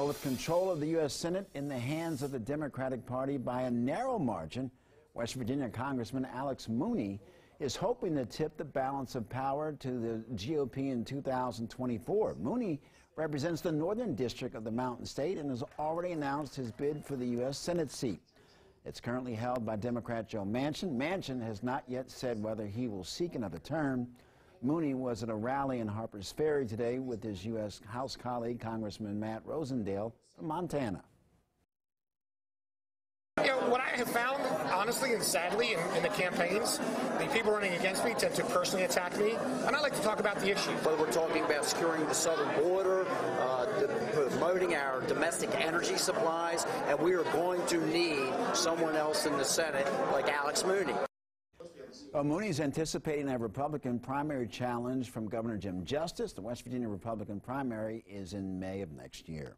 Well, with control of the U.S. Senate in the hands of the Democratic Party by a narrow margin, West Virginia Congressman Alex Mooney is hoping to tip the balance of power to the GOP in 2024. Mooney represents the Northern District of the Mountain State and has already announced his bid for the U.S. Senate seat. It's currently held by Democrat Joe Manchin. Manchin has not yet said whether he will seek another term. Mooney was at a rally in Harper's Ferry today with his U.S. House colleague, Congressman Matt Rosendale from Montana. You know, what I have found, honestly and sadly, in, in, the campaigns, the people running against me tend to personally attack me, and I like to talk about the issue. Whether we're talking about securing the southern border, uh, promoting our domestic energy supplies, and we are going to need someone else in the Senate like Alex Mooney. Well, Mooney's anticipating a Republican primary challenge from Governor Jim Justice. The West Virginia Republican primary is in May of next year.